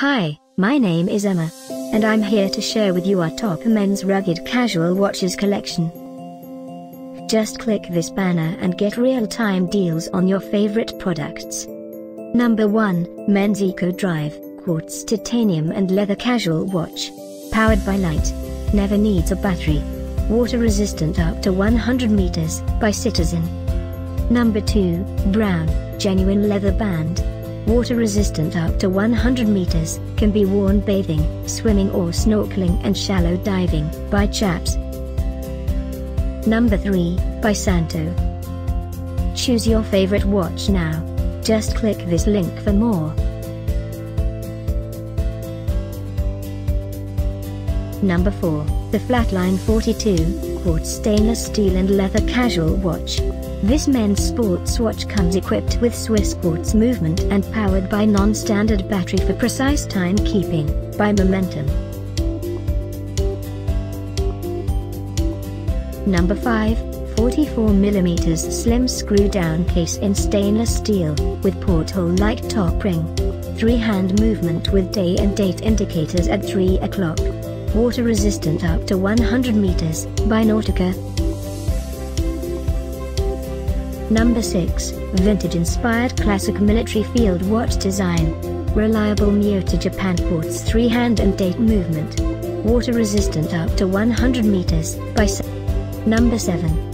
Hi, my name is Emma. And I'm here to share with you our top men's rugged casual watches collection. Just click this banner and get real-time deals on your favorite products. Number 1, Men's Eco Drive, Quartz Titanium and Leather Casual Watch. Powered by light. Never needs a battery. Water resistant up to 100 meters, by Citizen. Number 2, Brown, Genuine Leather Band. Water resistant up to 100 meters, can be worn bathing, swimming or snorkeling and shallow diving, by Chaps. Number 3, by Szanto. Choose your favorite watch now. Just click this link for more. Number 4, the Flatline 42, Quartz Stainless Steel and Leather Casual Watch. This men's sports watch comes equipped with Swiss quartz movement and powered by non-standard battery for precise timekeeping, by Momentum. Number 5, 44mm slim screw-down case in stainless steel, with porthole-like top ring. 3-hand movement with day and date indicators at 3 o'clock. Water resistant up to 100 meters, by Nautica. Number 6, Vintage-inspired classic military field watch design. Reliable Miyota Japan Quartz 3-hand and date movement. Water resistant up to 100 meters, by Number 7,